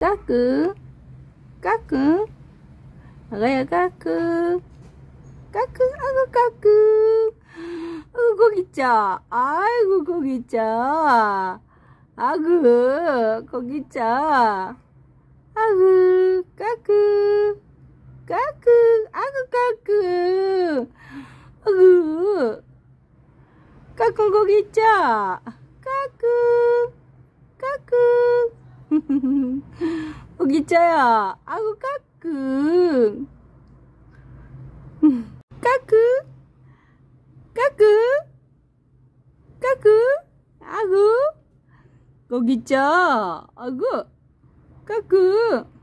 까끄 까끄 아가야 까끄 까끄 아구 까끄 아구 거기자 아이고 거기자 아구 거기자 아구 까끄 까끄 아구 까끄 아구 까꿍 거기 있자 있자야 아구 까끄 까끄 까끄 까끄 아구 거기 있자 아구. 까끄